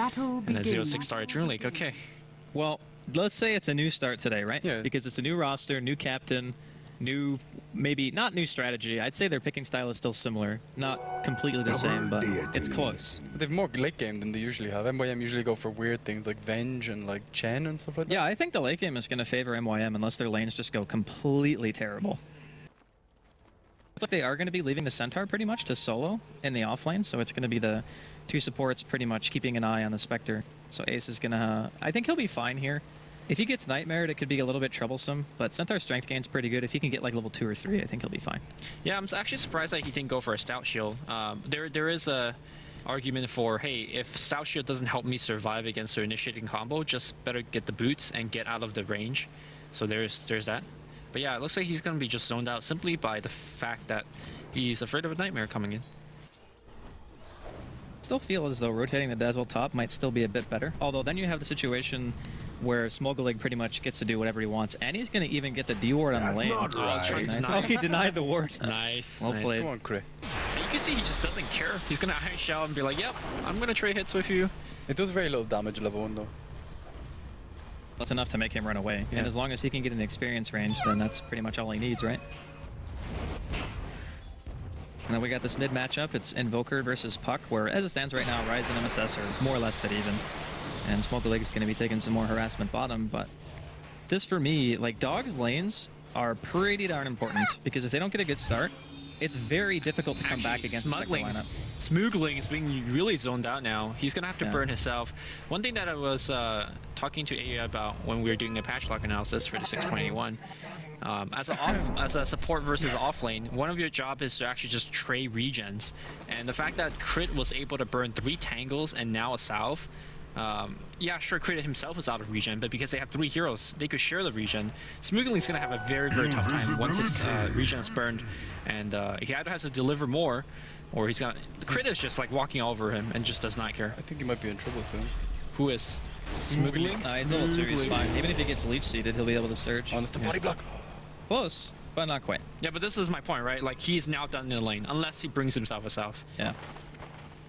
battle And a begins. 0-6 star Adrenaline Lake. Okay. Well, let's say it's a new start today, right? Yeah. Because it's a new roster, new captain, new maybe not new strategy. I'd say their picking style is still similar, not completely the same, but it's close. They have more late game than they usually have. MYM usually go for weird things like Venge and like Chen and stuff like that. Yeah, I think the late game is going to favor MYM unless their lanes just go completely terrible. Looks like they are going to be leaving the Centaur pretty much to solo in the off lane, so it's going to be the two supports pretty much keeping an eye on the Spectre. So Ace is going to... I think he'll be fine here. If he gets Nightmare, it could be a little bit troublesome, but Centaur's strength gain's pretty good. If he can get like level 2 or 3, I think he'll be fine. Yeah, I'm actually surprised that he didn't go for a Stout Shield. Um, there, there is a argument for, hey, if Stout Shield doesn't help me survive against their initiating combo, just better get the boots and get out of the range. So there's, there's that. But yeah, it looks like he's going to be just zoned out simply by the fact that he's afraid of a Nightmare coming in. Still feel as though rotating the Dazzle top might still be a bit better. Although then you have the situation where Smogolig pretty much gets to do whatever he wants, and he's going to even get the D ward on That's the lane. not Oh, right. Nice. deny Oh, he denied the ward. Nice. Well nice. played. Come on, Cray. And you can see he just doesn't care. He's going to Iron Shell and be like, yep, I'm going to trade hits with you. It does very little damage level 1 though. That's enough to make him run away. Yeah. And as long as he can get an experience range, then that's pretty much all he needs, right? And then we got this mid matchup. It's Invoker versus Puck, where as it stands right now, Ryze and MSS are more or less dead even. And Smogolig is going to be taking some more harassment bottom, but this for me, like Dog's lanes are pretty darn important because if they don't get a good start, it's very difficult to come back against the smuggling. lineup. Smoogling is being really zoned out now. He's gonna have to Yeah. burn himself. One thing that I was uh, talking to AA about when we were doing a patch lock analysis for the 6.81, um, as a off, as a support versus off lane, one of your job is to actually just trade regens, and the fact that Crit was able to burn three tangles and now a salve. Um, yeah, sure, Crit himself is out of regen, but because they have three heroes, they could share the regen. Smoogling's gonna have a very, very tough time once his uh, regen is burned, and uh, he either has to deliver more, or he's gonna. Crit is just like walking over him and just does not care. I think he might be in trouble soon. Who is? Smuggling? Uh, he's level 2, he's fine. Even if he gets leech seeded, he'll be able to surge. Oh, it's the body block. Close, but not quite. Yeah, but this is my point, right? Like he's now done in the lane, unless he brings himself a south. Yeah.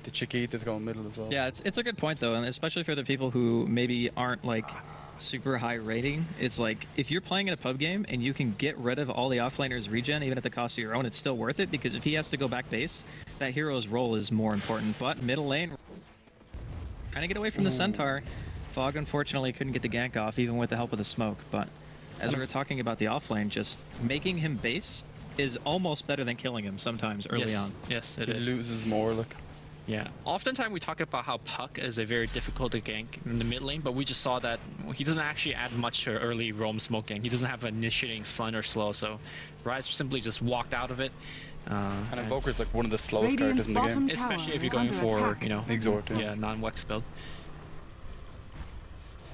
The Chiquita is going middle as well. Yeah, it's, it's a good point though, and especially for the people who maybe aren't like super high rating. It's like if you're playing in a pub game and you can get rid of all the offlaners regen even at the cost of your own, it's still worth it because if he has to go back base, that hero's role is more important. But middle lane, trying to get away from the centaur. Fog unfortunately couldn't get the gank off even with the help of the smoke. But as we were talking about the offlane, just making him base is almost better than killing him sometimes early yes. on. Yes, it He is. loses more. Like Yeah. Oftentimes we talk about how Puck is a very difficult to gank in the mid lane, but we just saw that he doesn't actually add much to early roam smoking. He doesn't have initiating stun or slow, so Rise simply just walked out of it. Uh, and and- Invoker's like one of the slowest Radiant's characters in the game. especially if you're going for, attack. you know, Exort, yeah. yeah, non-Wex build.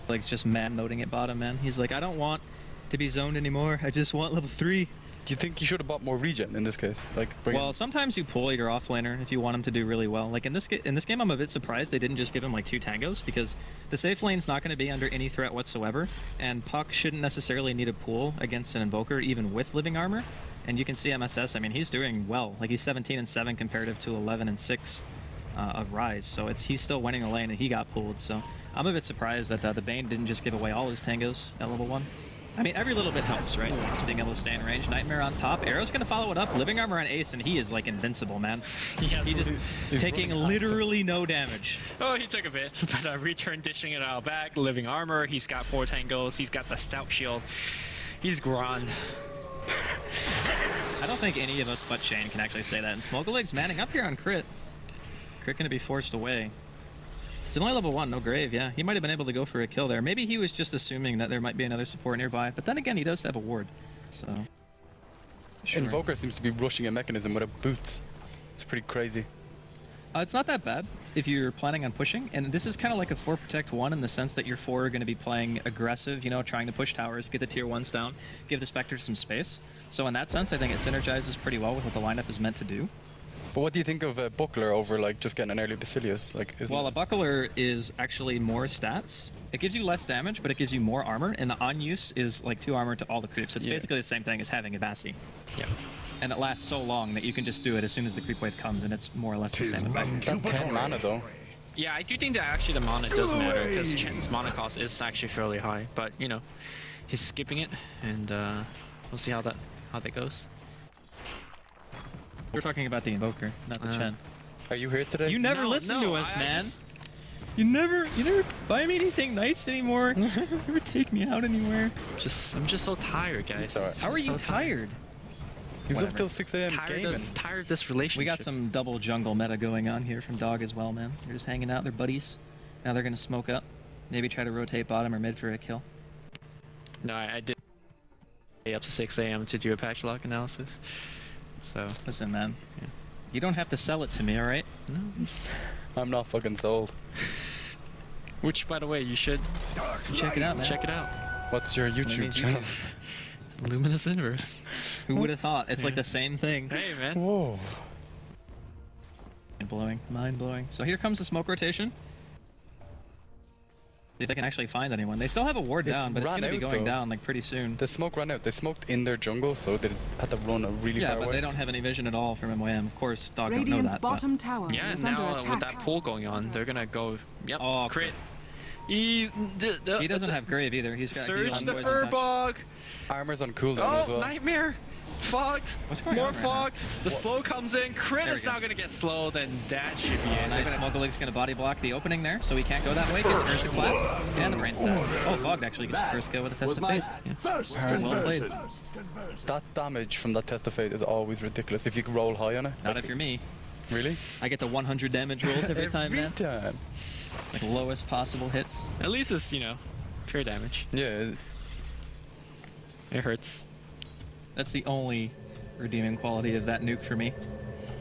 like just man noting at bottom, man. He's like, I don't want to be zoned anymore. I just want level three. Do you think you should have bought more regen in this case? Like, Well, sometimes you pull your offlaner if you want him to do really well. Like in this in this game, I'm a bit surprised they didn't just give him like two tangos because the safe lane's not going to be under any threat whatsoever, and Puck shouldn't necessarily need a pull against an invoker even with living armor. And you can see MSS. I mean, he's doing well. Like he's 17 and 7 comparative to 11 and 6 uh, of Rise. So it's he's still winning the lane, and he got pulled. So I'm a bit surprised that uh, the Bane didn't just give away all his tangos at level one. I mean, every little bit helps, right? Just being able to stay in range. Nightmare on top. Arrow's gonna follow it up. Living armor on Ace, and he is like invincible, man. He he just he's taking literally no damage. Oh, he took a bit, but uh, return dishing it out back. Living armor. He's got four tangos. He's got the stout shield. He's Gron. I don't think any of us but Shane can actually say that. And Smogolig's manning up here on crit. Crit gonna be forced away. Still only level one, no grave. Yeah, he might have been able to go for a kill there. Maybe he was just assuming that there might be another support nearby. But then again, he does have a ward, so. Sure. Invoker seems to be rushing a mechanism with a boots. It's pretty crazy. Uh, it's not that bad if you're planning on pushing, and this is kind of like a 4 Protect 1 in the sense that your 4 are going to be playing aggressive, you know, trying to push towers, get the tier 1s down, give the Spectre some space. So in that sense, I think it synergizes pretty well with what the lineup is meant to do. But what do you think of a Buckler over like just getting an early Basilius? Like, isn't a buckler is actually more stats, it gives you less damage, but it gives you more armor, and the on use is like 2 armor to all the creeps. So It's Yeah. basically the same thing as having a Vasi. Yeah. And it lasts so long that you can just do it as soon as the creep wave comes, and it's more or less the same effect. none that 10 mana though. Yeah, I do think that actually the mana does matter because Chen's mana cost is actually fairly high, but you know, he's skipping it, and uh, we'll see how that how that goes. We're talking about the Invoker, not the Uh, Chen. Are you here today? You never No, listen no, to us, I- I man. just- You never, you never buy me anything nice anymore. you never take me out anywhere. Just I'm just so tired, guys. It's alright. How are you so tired? He was up till 6 a.m. Tired of, tired of this relationship. We got some double jungle meta going on here from Dog as well, man. They're just hanging out, they're buddies. Now they're gonna smoke up. Maybe try to rotate bottom or mid for a kill. No, I, I did up to 6 a.m. to do a patch lock analysis. So Listen, man. Yeah. You don't have to sell it to me, alright? no. I'm not fucking sold. Which, by the way, you should Check it out, man. check it out. What's your YouTube see. channel? Luminous Inverse. Who would have thought? It's like the same thing. Hey, man. Whoa. Mind blowing, mind blowing. So here comes the smoke rotation. See if they can actually find anyone. They still have a ward It's down, but it's gonna be going though. down like pretty soon. The smoke ran out. They smoked in their jungle, so they had to run a really Yeah, far but away. they don't have any vision at all from MYM. Of course, Dog don't know Radiant's that. but- bottom tower Yeah, is now under attack. with that pool going on, they're gonna go. Yep. Oh, crit. He, the, the, He doesn't the, have grave either. He's got Surge he's on the fur touch. Furbog. Armor's on cooldown Oh, as well. nightmare. Fogged. What's going More on right now? fogged. The slow comes in. Crit There is go. now gonna get slowed, and that should be Oh, it. nice. They're gonna- body block the opening there, so he can't go that way. Gets Ursa collapsed. And the brain sap. Oh, Fogged actually gets the first kill with a test of my fate. first Well played. conversion. That damage from that test of fate is always ridiculous if you can roll high on it. Not if you're me. Really? I get the 100 damage rolls every time, man. time. It's like lowest possible hits. At least it's you know, pure damage. Yeah. It hurts. That's the only redeeming quality of that nuke for me.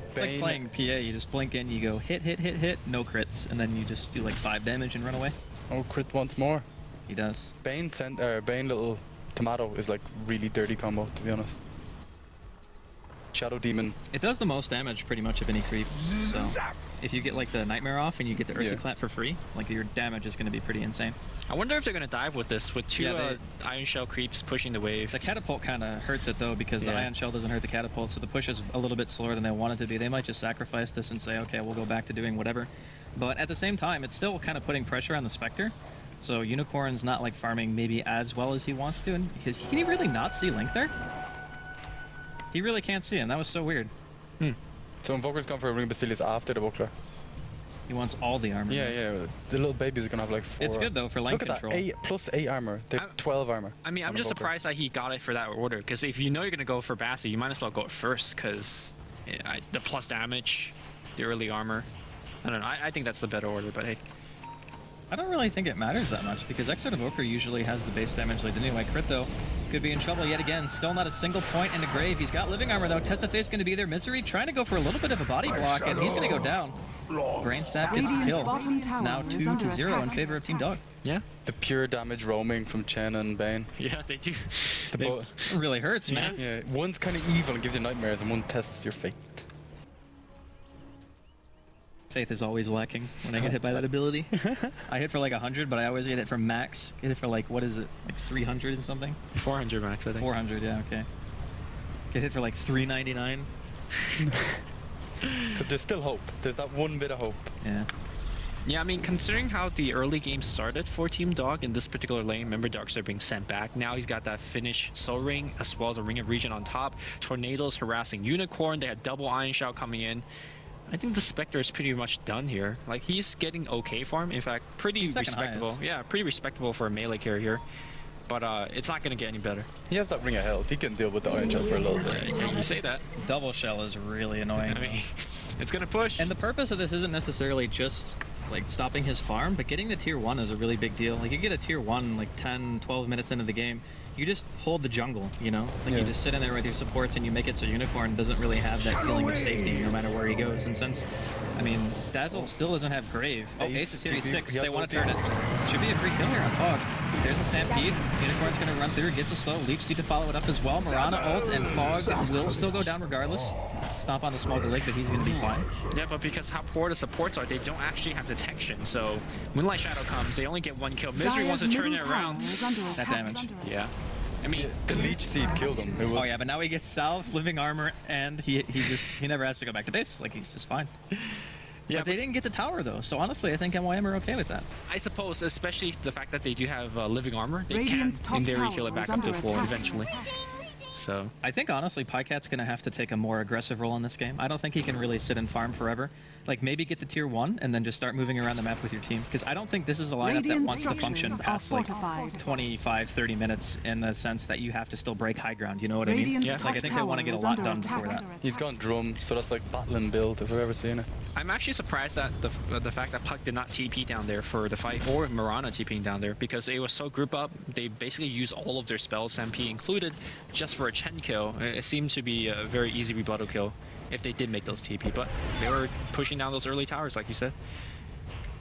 It's like playing PA. You just blink in, you go hit, hit, hit, hit, no crits, and then you just do like five damage and run away. Oh, crit once more. He does. Bane sent or Bane little tomato is like really dirty combo to be honest. Shadow Demon. It does the most damage pretty much of any creep. So if you get like the nightmare off and you get the Ursa Yeah. clap for free, like your damage is going to be pretty insane. I wonder if they're gonna dive with this with two Yeah, uh, Iron Shell creeps pushing the wave. The catapult kind of hurts it though because the Iron shell doesn't hurt the catapult, so the push is a little bit slower than they want it to be. They might just sacrifice this and say, okay, we'll go back to doing whatever. But at the same time, it's still kind of putting pressure on the Spectre. So Unicorn's not like farming maybe as well as he wants to, and because can he really not see Link there? He really can't see him. That was so weird. So Invoker's gone for a Ring Basilius after the Buckler. He wants all the armor. Yeah, yeah. The little babies are gonna have like four. It's good though for lane Look at control. that. Eight plus eight armor. They have I'm- 12 armor. I mean, I'm just Invoker. surprised that he got it for that order. Because if you know you're gonna go for Bassi, you might as well go it first. Because the plus damage, the early armor. I don't know. I, I think that's the better order. But hey, I don't really think it matters that much because Exort Invoker usually has the base damage lead anyway. Crit though could be in trouble yet again. Still not a single point in the grave. He's got living armor though. Test of Faith going to be there. Misery trying to go for a little bit of a body block and he's going to go down. Brain Sap gets the kill. bottom Now 2 to 0 in favor of Team Dog. yeah, The pure damage roaming from Chen and Bane. yeah, they do. The They- It really hurts, man. yeah, one's kind of evil and gives you nightmares, and one tests your fate. Faith is always lacking when I get hit by that ability. I hit for like 100, but I always get hit for max. Get it for like, what is it? Like 300 and something? 400 max, I think. 400, yeah, okay. Get hit for like 399. Because there's still hope. There's that one bit of hope. Yeah. Yeah, I mean, considering how the early game started for Team Dog in this particular lane, remember Darkseer being sent back. Now he's got that Finnish Soul Ring as well as a Ring of Regen on top. Tornadoes harassing Unicorn. They had double Iron Shout coming in. I think the Spectre is pretty much done here. Like he's getting okay farm. In fact, pretty Second respectable. highest. Yeah, pretty respectable for a melee carrier here. But uh, it's not gonna get any better. He has that ring of health. He can deal with the Iron Shell for a little bit. Yeah, you say that. Double shell is really annoying. I mean, it's gonna push. And the purpose of this isn't necessarily just like stopping his farm, but getting the tier 1 is a really big deal. Like you get a tier 1 like 10, 12 minutes into the game, you just hold the jungle, you know? Like you just sit in there with your supports and you make it so Unicorn doesn't really have that feeling of safety no matter where he goes. And since I mean, Dazzle oh. still doesn't have Grave. Oh, Ace Ace is tier TP, 6. he They want to ulti. turn it. Should be a free kill here on Fog. There's a Stampede. Unicorn's going to run through, gets a slow. Leech Seed to follow it up as well. Mirana ult and Fog will still go down regardless. Stomp on the Smoggle Lake, but he's going to be fine. Yeah, but because how poor the supports are, they don't actually have detection. So Moonlight Shadow comes, they only get one kill. Misery wants to turn it around. tower is under That damage. Yeah. I mean, The Leech Seed killed him. Oh yeah, but now he gets salve, living armor, and he he just he never has to go back to base. Like he's just fine. Yeah, but they but- didn't get the tower though. So honestly, I think MYM are okay with that. I suppose, especially the fact that they do have uh, living armor, they Radiant's can, in top theory, heal it back up to under full attack. eventually. So, I think honestly, Pycat's gonna have to take a more aggressive role in this game. I don't think he can really sit and farm forever. Like maybe get the tier one and then just start moving around the map with your team. Because I don't think this is a lineup that wants to function past like 25, 30 minutes in the sense that you have to still break high ground. You know what I mean? Yeah. Like I think they want to get a lot done before that. He's gone drum, so that's like battling build if I've ever seen it. I'm actually surprised at the, uh, the fact that Puck did not TP down there for the fight, or Mirana TPing down there, because it was so group up, they basically used all of their spells, MP included, just for a Chen kill. It it seemed to be a very easy rebuttal kill if they did make those TP, but they were pushing down those early towers, like you said.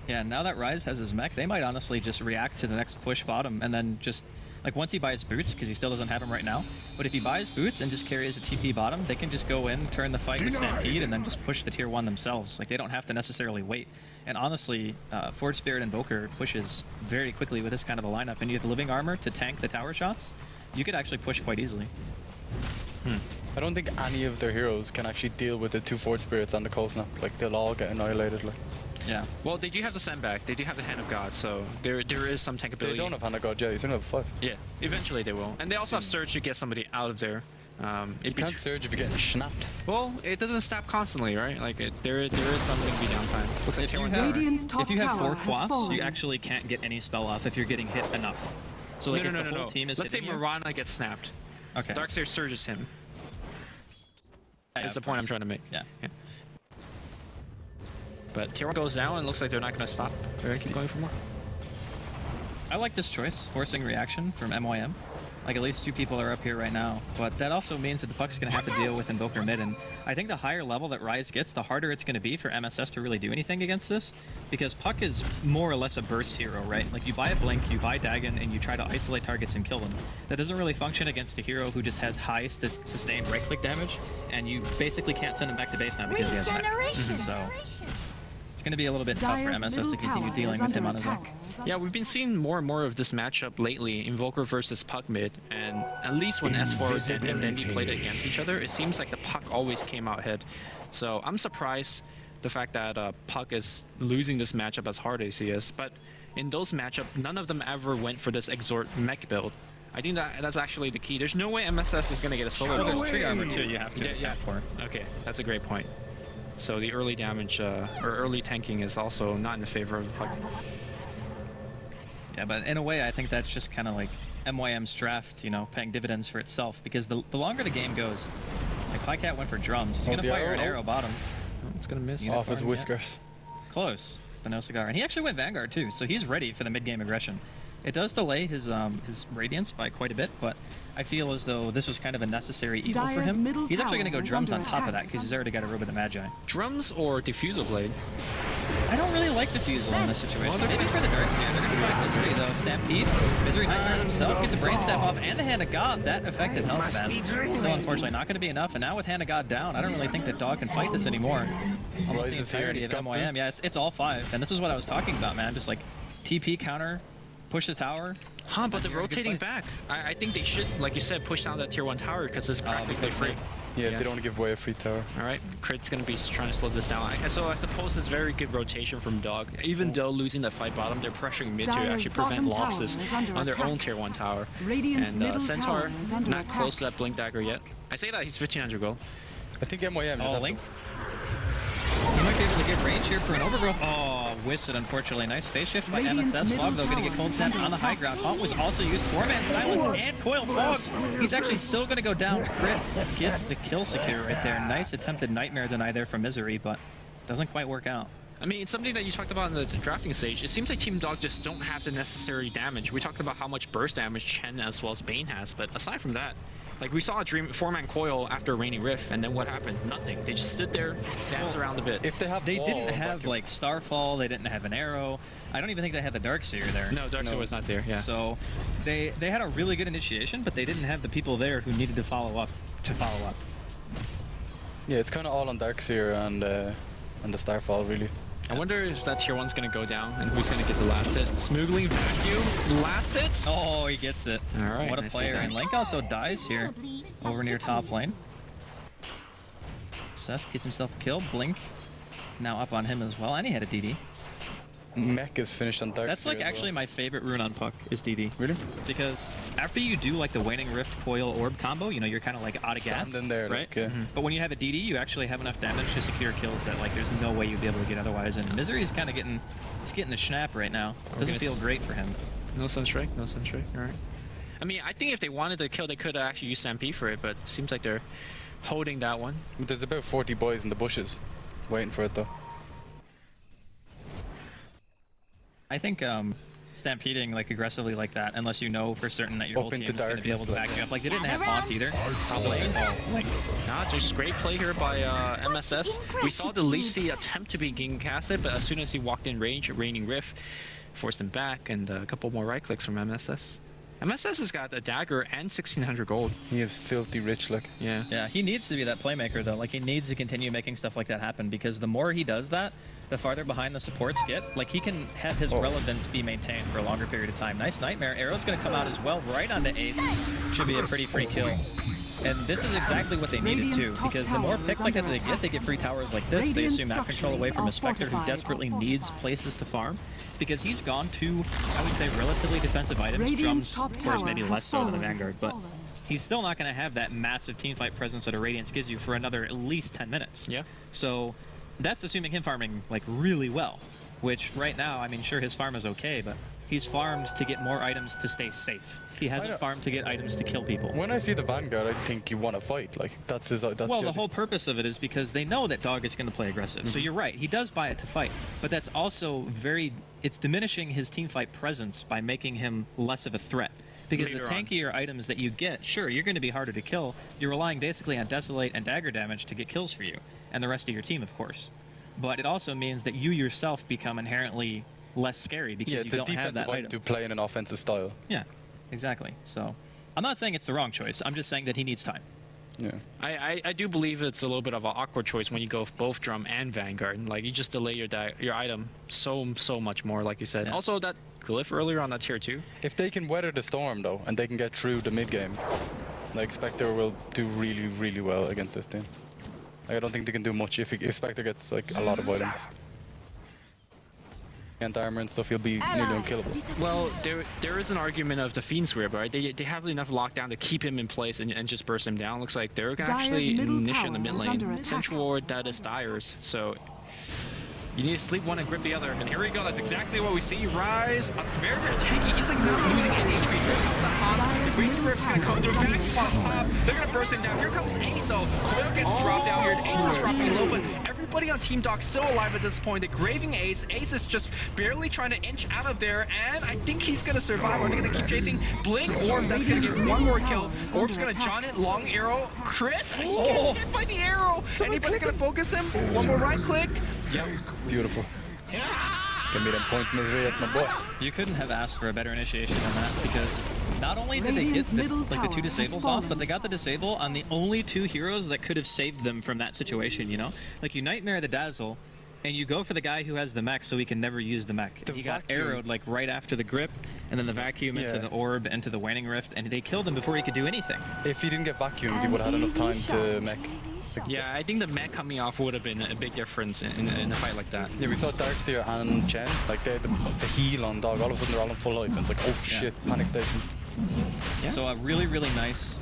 Yeah, now that Rise has his mech, they might honestly just react to the next push bottom and then just like once he buys boots, because he still doesn't have them right now. But if he buys boots and just carries a TP bottom, they can just go in, turn the fight with Stampede, and then just push the tier one themselves. Like they don't have to necessarily wait. And honestly, uh, Forge Spirit Invoker pushes very quickly with this kind of a lineup, and you have living armor to tank the tower shots. You could actually push quite easily. I don't think any of their heroes can actually deal with the two Forge Spirits and the Cold Snap. Like, they'll all get annihilated. Like, Yeah. Well, they do have the sandbag, they do have the Hand of God, so there there is some tankability. they don't have Hand of God Yeah, yet, don't have five. Yeah, eventually they will. And they also have Surge to get somebody out of there. Um, You it can't surge if you're getting snapped. Well, it doesn't stop constantly, right? Like, it, there, there is some going to be downtime. Looks like If tier you have, tower. Radiant's top if you have four has quaffs, fallen. you actually can't get any spell off if you're getting hit enough. So like no, if no, the no, whole no. team is Let's say hitting you- Mirana gets snapped. Okay. Darkseer surges him. Yeah, That's the point I'm trying to make. Yeah. But tier 1 goes down and looks like they're not going to stop. They're going to keep going for more. I like this choice, forcing reaction from MYM. Like at least two people are up here right now, but that also means that the puck's gonna have to deal with Invoker mid, and I think the higher level that Rise gets, the harder it's gonna be for MSS to really do anything against this, because Puck is more or less a burst hero, right? Like you buy a Blink, you buy Dagon, and you try to isolate targets and kill them. That doesn't really function against a hero who just has high st- sustained right-click damage, and you basically can't send him back to base now because he has mech. Regeneration. So it's gonna be a little bit tough for MSS to continue dealing with under him on his own. Yeah, we've been seeing more and more of this matchup lately, Invoker versus Puck mid, and at least when S4 and, and Dendi played against each other, it seems like the Puck always came out ahead. So I'm surprised the fact that uh, Puck is losing this matchup as hard as he is, but in those matchup, none of them ever went for this Exort mech build. I think that that's actually the key. There's no way MSS is going to get a solo. Well, kill. there's tree armor too. You have to Yeah, yeah. account for. Okay, that's a great point. So the early damage uh, or early tanking is also not in the favor of the Puck. Yeah, but in a way, I think that's just kind of like MYM's draft, you know, paying dividends for itself. Because the, the longer the game goes, like Pycat went for drums. He's Oh, going to fire arrow? an arrow bottom. Oh, it's gonna miss. Yeah. Off his fine, yeah. whiskers. Close, but no cigar. And he actually went Vanguard too, so he's ready for the mid-game aggression. It does delay his um, his radiance by quite a bit, but I feel as though this was kind of a necessary evil for him. He's actually going to go drums on top of that because he's already got a Robe of the Magi. Drums or diffusal blade? I don't really like Diffusal in this situation. Maybe for the Dark Seer. They're going to go like Misery though. Stampede. Misery nightmares himself, gets a Brain Sap off, and the Hand of God. That affected health must man. be. So unfortunately not going to be enough. And now with Hand of God down, I don't really think that Dog can fight this anymore. Almost Rise the is here and entirety of MYM. Yeah, it's, it's all five. And this is what I was talking about, man. Just like TP counter, push the tower. Huh, but the You're in a good rotating back. I, I think they should, like you said, push down that tier 1 tower because it's practically because free. Yeah, Yeah. they don't want to give away a free tower. Alright, Crit's gonna be trying to slow this down. I, so I suppose it's very good rotation from Dog. Even though losing that fight bottom, they're pressuring mid to actually prevent losses on their own tier 1 tower. Radiant's and uh, middle Centaur, tower is under not attack. close to that Blink Dagger yet. I say that, he's 1500 gold. I think MYM just Oh, have Link. To- You might be able to get range here for an overgrowth. Oh, whiffs it, unfortunately. Nice phase shift by Radiant's MSS. middle Fog, though, going to get cold snap on the high ground. Haunt was also used. Four-man silence and coil fog. He's actually still going to go down. Crit gets the kill secure right there. Nice attempted nightmare deny there from Misery, but doesn't quite work out. I mean, it's something that you talked about in the, the drafting stage. It seems like Team Dog just don't have the necessary damage. We talked about how much burst damage Chen as well as Bane has, but aside from that, like we saw a Dream four-man coil after Waning Rift, and then what happened? Nothing. They just stood there, danced around a bit. If they have They wall, didn't have, can- like, Starfall. They didn't have an arrow. I don't even think they had the Darkseer there. no, Darkseer No. was not there. Yeah. So they they had a really good initiation, but they didn't have the people there who needed to follow up to follow up. Yeah, it's kind of all on Darkseer and uh, and the Starfall really. I wonder if that tier one's gonna go down and who's gonna get the last hit. Smoogling vacuum, last hit. Oh, he gets it. All right, What a nicely player. And Link also dies here over near top lane. Cess gets himself a kill. Blink now up on him as well, and he had a DD. Mech is finished on Dark. That's like actually well. my favorite rune on Puck is DD. Really? Because after you do like the Waning Rift Coil Orb combo, you know, you're kind of like out of gas. In there, right? like, yeah. Mm-hmm. But when you have a DD, you actually have enough damage to secure kills that like there's no way you'd be able to get otherwise. And Misery is kind of getting, he's getting the snap right now. Oh, Doesn't feel great for him. No Sunstrike, no Sunstrike, alright. I mean, I think if they wanted to kill, they could have actually used Stampede for it, but seems like they're holding that one. There's about 40 boys in the bushes waiting for it though. I think um, stampeding like aggressively like that, unless you know for certain that your whole Open team to is going to be able to back you up. Like they didn't have Haunt either. So like, like Nah, just great play here by uh, MSS. We saw the Leafy attempt to be getting casted, but as soon as he walked in range, Waning Rift forced him back, and uh, a couple more right clicks from MSS. MSS has got a dagger and 1600 gold. He is filthy rich, look. Yeah. Yeah, he needs to be that playmaker though. Like he needs to continue making stuff like that happen because the more he does that, the farther behind the supports get. Like he can have his Oh. relevance be maintained for a longer period of time. Nice nightmare. Arrow's gonna come out as well, right onto Ace. Should be a pretty free kill. And this is exactly what they needed too, Radiant's because the more picks like that they get, they get free towers like this. They assume map control away from a Spectre who desperately needs places to farm, because he's gone to, I would say, relatively defensive items. Radiant's Drums, top of course, maybe less so than the Vanguard, but he's still not going to have that massive team fight presence that a Radiance gives you for another at least 10 minutes. Yeah. So that's assuming him farming like really well, which right now, I mean, sure, his farm is okay, but he's farmed to get more items to stay safe. He hasn't farmed to get items to kill people. When I see the Vanguard, I think you want to fight. Like that's his. That's well, the whole purpose of it is because they know that Dog is going to play aggressive. So mm-hmm. you're right. He does buy it to fight, but that's also very. It's diminishing his team fight presence by making him less of a threat. Because Later the on. tankier items that you get, sure, you're going to be harder to kill. You're relying basically on Desolate and Dagger damage to get kills for you, and the rest of your team, of course. But it also means that you yourself become inherently less scary because Yeah, you don't have defensive that item item. to play in an offensive style. Yeah, exactly. So I'm not saying it's the wrong choice. I'm just saying that he needs time. Yeah. I, I, I do believe it's a little bit of an awkward choice when you go both drum and vanguard. Like you just delay your di- your item so so much more, like you said. Yeah. Also that glyph earlier on that tier two. If they can weather the storm though, and they can get through the mid game, like Spectre will do really really well against this team. Like, I don't think they can do much if, he, if Spectre gets like a lot of items. And armor and stuff, he'll be nearly unkillable. Well, there there is an argument of the Fiend's Grip, right? They, they have enough lockdown to keep him in place and, and just burst him down. Looks like they're gonna Dire's actually middle initiate the tower mid lane. under. Central Ward, that is Dire's. So you need to sleep one and grip the other. And here we go. That's exactly what we see. Rise. Uh, very, very tanky. He's like not losing any HP. Here comes the hop. The Green Rift's gonna come. The vacuum on top. They're gonna burst him down. Here comes Ace though. Coil gets dropped down here. Ace is dropping low, but everybody on Team Dog still alive at this point. The Graving Ace. Ace is just barely trying to inch out of there, and I think he's gonna survive. Are they gonna keep chasing? Blink Orb. That's gonna get one more kill. Orb's gonna John it. Long arrow. Crit. He gets hit by the arrow. Anybody gonna focus him? One more right click. Beautiful. Yeah. Give me them points, misery. That's my boy. You couldn't have asked for a better initiation than that because not only did they get Radiant's the, middle like the two disables off, but they got the disable on the only two heroes that could have saved them from that situation. You know, like you nightmare the dazzle, and you go for the guy who has the mech, so he can never use the mech. The he got arrowed like right after the grip, and then the vacuum into the orb, into the waning rift, and they killed him before he could do anything. If he didn't get vacuumed, he would have had enough time to mech. Yeah, I think the mech coming off would have been a big difference in, in, in a fight like that. Yeah, we saw Darkseer and Chen, like they had the, the heal on dog. All of a sudden they're all in full life, and it's like, oh Yeah. shit, panic station. Yeah. So a really, really nice,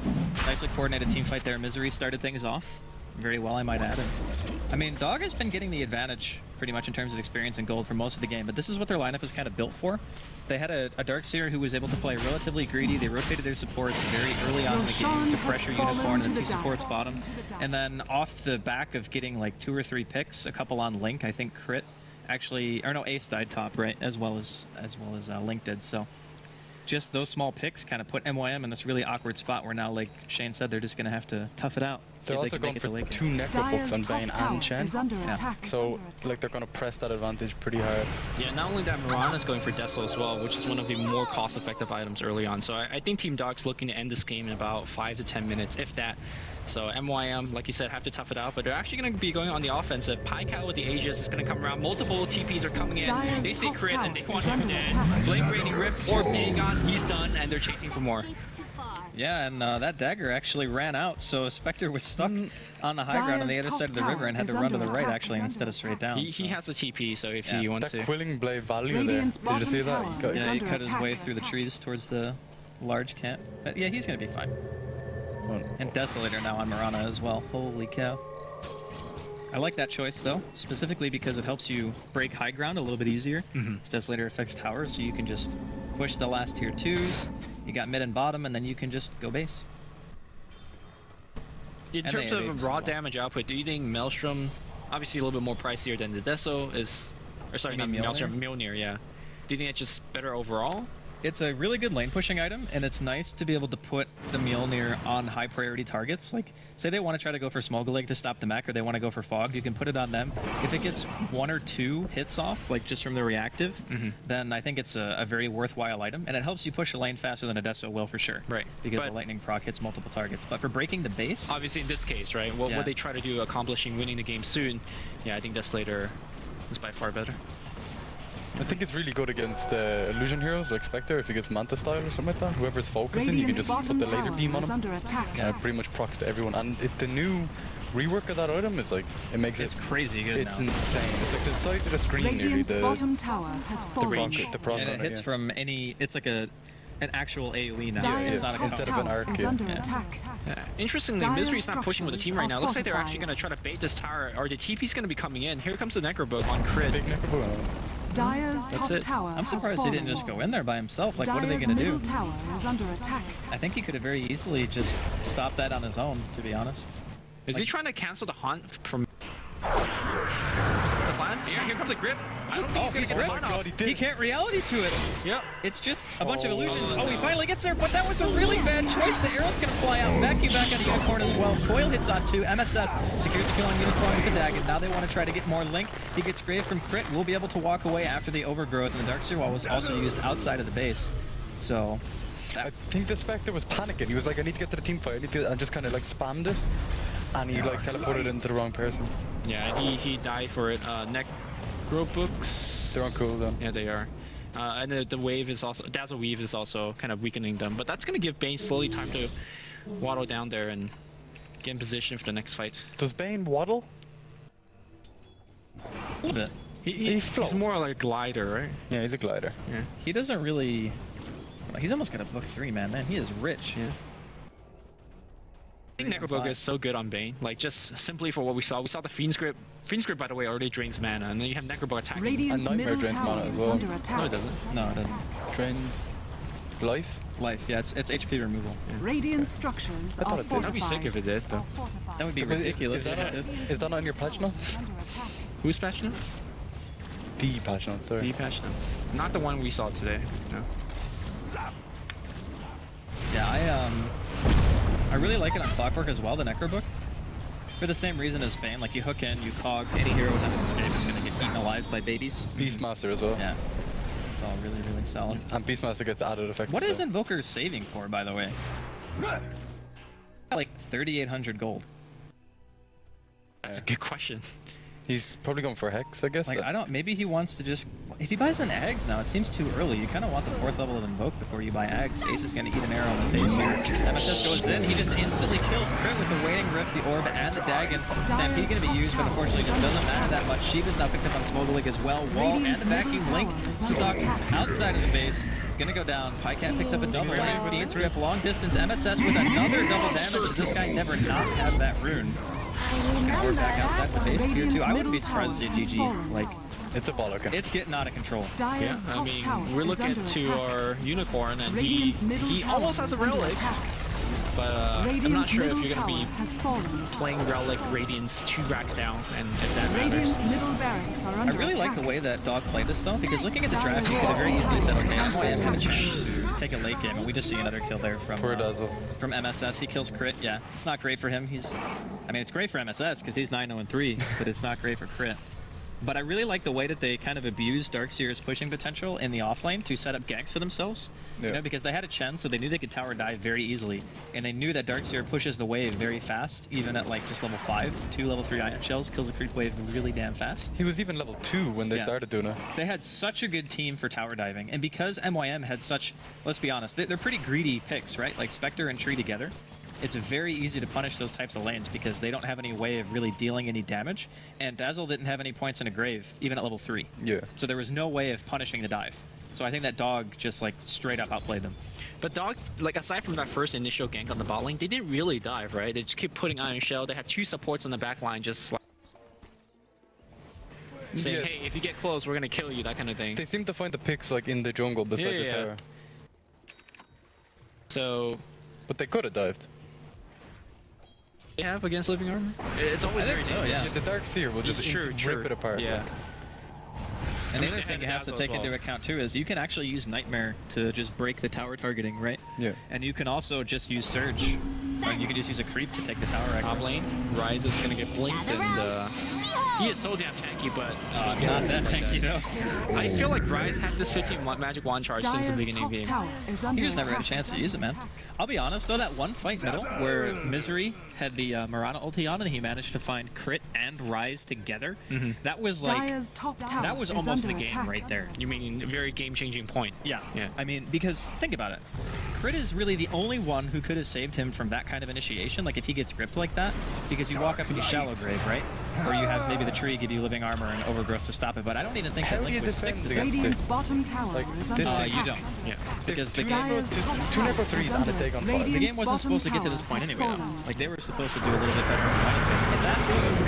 nicely coordinated team fight there. Misery started things off very well, I might add. And, I mean, Dog has been getting the advantage pretty much in terms of experience and gold for most of the game, but this is what their lineup is kind of built for. They had a, a Darkseer who was able to play relatively greedy. They rotated their supports very early on in the game to pressure fallen Unicorn and to the the two supports bottom. And then off the back of getting like two or three picks, a couple on Link, I think Crit actually, or no, Ace died top, right, as well as as well as uh, Link did. So just those small picks kind of put MYM in this really awkward spot where now, like Shane said, they're just going to have to tough it out. See They're if they also going make it to for late two game. necro Dire's books on top Bane and Chen. Yeah. So, like, they're gonna press that advantage pretty hard. Yeah, not only that, Mirana's going for Deso as well, which is one of the more cost-effective items early on. So I, I think Team Dog's looking to end this game in about 5 to 10 minutes, if that. So MYM, like you said, have to tough it out, but they're actually going to be going on the offensive. Pycat with the Aegis is going to come around. Multiple TPs are coming in. Dyer's they say crit and they want is him under dead. attack. Blink Waning Rift, Orb Dagon, he's done, and they're chasing for more. Yeah, and uh, that dagger actually ran out, so Spectre was stuck on the high ground on the other side of the river and had to run to the right actually instead of straight down. He, he so- has a TP, so if Yeah. he wants That to. Quelling Blade value there. Did you see that? He got- Yeah, he under cut his way through the trees towards the large camp. But yeah, he's gonna be fine. And Desolator now on Mirana as well. Holy cow. I like that choice though, specifically because it helps you break high ground a little bit easier. Mhm. Desolator affects towers, so you can just push the last tier twos. You got mid and bottom, and then you can just go base. In And terms they have apes of raw damage output, do you think Maelstrom, obviously a little bit more pricier than the Deso, is, or sorry, not Mjolnir? Maelstrom, Mjolnir, yeah. Do you think it's just better overall? It's a really good lane pushing item, and it's nice to be able to put the Mjolnir on high priority targets. Like, say they want to try to go for Smogalig to stop the mech, or they want to go for Fog, you can put it on them. If it gets one or two hits off, like just from the reactive, Mhm. then I think it's a, a very worthwhile item, and it helps you push a lane faster than a Deso will for sure. Right. Because But- the lightning proc hits multiple targets. But for breaking the base, Obviously, in this case, right? What, Yeah. what they try to do, accomplishing winning the game soon, yeah, I think Desolator is by far better. I think it's really good against uh, illusion heroes like Spectre if he gets Manta style or something like that. Whoever's focusing, you can just put the laser beam on is him. under attack. Yeah, it pretty much procs to everyone. And if the new rework of that item is like, it makes it's it. crazy good It's now. insane. It's like the size of the screen nearly. The, bottom tower has the fallen. range. proc, the proc and it hits yeah. from any. It's like a an actual AOE now. Dire's it's not a top instead of an arc, is yeah. under Yeah. attack. Yeah. Interestingly, Dire Misery's not pushing with the team right now. structures Looks like they're actually going to try to bait this tower, or the TP's going to be coming in. Here comes the Necrobook on crit. Big Necrobook. Dire's That's top it. tower I'm has surprised he didn't just go in there by himself. Like, what are they going to do? tower is under attack. I think he could have very easily just stopped that on his own, to be honest. Is he trying to cancel the hunt from the plan? Yeah, here comes a grip. I don't think he's going to oh, get the hunt off. He can't reality to it. Yep. It's just a bunch of Oh. illusions. Oh, he finally gets there, but that was a really bad choice. The arrow's gonna fly out. Back you back on the unicorn as well. Coil hits on two. MSS secures the kill on unicorn with the dagger. Now they want to try to get more link. He gets grave from crit. We'll be able to walk away after the overgrowth, and the dark seer wall was also used outside of the base. So I think the Spectre was panicking. He was like, I need to get to the team fight. I need to, and just kind of like spammed it. And he like teleported into the wrong person. Yeah, he, he died for it. Uh, neck rope books. They're on cooldown. Yeah, they are. Uh, and the, the wave is also Dazzle Weave is also kind of weakening them, but that's gonna give Bane slowly time to waddle down there and get in position for the next fight. Does Bane waddle? a little bit. He, He he's more like a glider, right? Yeah, he's a glider. Yeah. He doesn't really. He's almost got a book three, man. Man, he is rich. Yeah. I think Necrobook is so good on Bane. Like just simply for what we saw, we saw the Fiend's Grip. Fiend's Grip, by the way, already drains mana, and then you have Necrobook attacking. Radiant's Nightmare middle drains mana as well. No, it doesn't. No, it doesn't. Drains life. Life. Yeah, it's it's HP removal. Radiant structures I thought are it did. fortified. That'd be sick if it did, though. That would be Is it- ridiculous. Is that, if on, is that on your patch notes? Who's patching it? The patch notes, sorry. The patch notes. Not the one we saw today. No. Yeah, I um, I really like it on Clockwork as well, the Necro book. For the same reason as Bane, like you hook in, you cog, any hero with an escape is gonna get eaten alive by babies. Beastmaster mm-hmm. as well. Yeah, it's all really, really solid. And Beastmaster gets added effect. What is Invoker saving for, by the way? Like 3,800 gold. That's a good question. He's probably going for Hex, I guess. Like I don't. Maybe he wants to just. If he buys an Ags now, it seems too early. You kind of want the fourth level of Invoke before you buy Ags. Ace is gonna eat an arrow in the face here. MSS goes in. He just instantly kills Crit with the Waning Rift, the Orb, and the Dagon. Stampede gonna be used, but unfortunately, just doesn't matter that much. Shiva's now picked up on Smogalig as well. Wall and the vacuum link stuck outside of the base. Gonna go down. Pycat picks up a double rune. Fiend's Grip, long distance. MSS with another double damage. This guy never not have that rune? Gonna work back outside the base here too. I wouldn't be surprised to see a GG. Like, It's a bollock. it's getting out of control. Yeah, Dire's I top mean, tower we're is looking under to attack. our unicorn, and he Radiant's middle he tower almost has a is under relic, attack. but uh, I'm not sure if you're gonna be tower has playing relic Radiance two racks down, and if that matters. middle barracks are I under really like the way that Dog played this though, because looking at the draft, you could have very easily said, okay, I'm going to choose take a late game, and we just see another kill there from uh, from MSS. He kills Crit. Yeah, it's not great for him. He's, I mean, it's great for MSS because he's 9 0 3, but it's not great for Crit. But I really like the way that they kind of abused Darkseer's pushing potential in the offlane to set up ganks for themselves. You Yeah. know, because they had a Chen, so they knew they could tower dive very easily, and they knew that Darkseer pushes the wave very fast, even at like just level five. Two level three Iron Shells kills the creep wave really damn fast. He was even level 2 when they Yeah. started doing it. They had such a good team for tower diving, and because MYM had such, let's be honest, they're pretty greedy picks, right? Like Spectre and Tree together. It's very easy to punish those types of lanes because they don't have any way of really dealing any damage, and Dazzle didn't have any points in a grave, even at level 3. Yeah. So there was no way of punishing the dive. So I think that dog just like straight up outplayed them. But Dog, like aside from that first initial gank on the bot lane, they didn't really dive, right? They just keep putting Iron Shell. They had two supports on the back line, just like saying, Yeah. "Hey, if you get close, we're gonna kill you," that kind of thing. They seem to find the picks like in the jungle beside Yeah, the yeah. tower. So But they could have dived. They have against living armor. It's always I very so, yeah. Yeah, the Dark Seer will just True, inst- true. rip it apart. Yeah. And I the mean, other thing you have to take as into account too is you can actually use Nightmare to just break the tower targeting, right? Yeah. And you can also just use Surge. Or you can just use a creep to take the tower Top aggro. lane, Rise is gonna get blinked, and uh, he is so damn tanky. But Uh, not that tanky though. I feel like Rise had this 15 magic wand charge since the beginning of the game. tower He just never had a chance to use it, man. I'll be honest though, that one fight middle where Misery had the uh, Mirana ulti on and he managed to find crit and Rise together, that was like top that was almost the game attack. right there. You mean a very game-changing point? Yeah. Yeah. I mean, because think about it. Crit is really the only one who could have saved him from that kind of initiation. Like if he gets gripped like that, because you walk up and you shallow grave, right? Or you have maybe the tree give you living armor and overgrowth to stop it. But I don't even think How that do Link was six. against Radiant's this? bottom tower Like, is under Uh, you don't. Yeah. Because the two game, number, two, top two number tower threes is and a under take on five. the game wasn't supposed to get to this point anyway. Though. Like they were supposed to do a little bit better on fighting bits. But that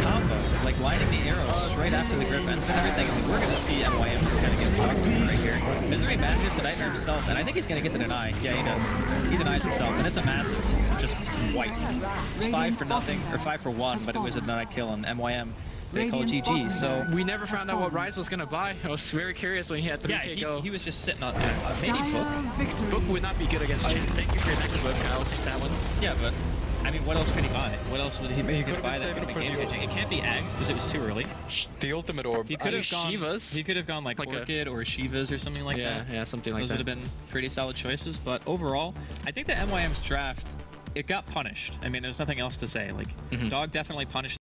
combo, like lining the arrows straight after the griffins and everything, I mean, we're gonna see MYM just kind of get fucked right here. Misery manages to nightmare himself, and I think he's gonna get the deny. Yeah, he does. He denies himself, and it's a massive, just white. It's five for nothing, or five for one, but it was a denied kill on MYM. They call GG. So tower We never found out what fallen. Rise was gonna buy. I was very curious when he had 3k yeah, he, go. he was just sitting on uh, maybe book. victory. Book would not be good against Chen. Thank you for your next book. I will take that one. Yeah, but I mean, what else could he buy? What else would he, He he could've buy that saving would it make game the- changing? It can't be Ags because it was too early. The ultimate orb. He could have gone Shivas, He could have gone like, like a- Orchid or Shivas or something like yeah, that. yeah, yeah, something like Those that. Those would have been pretty solid choices. But overall, I think the MYM's draft it got punished. I mean, there's nothing else to say. Like, Mhm. Dog definitely punished.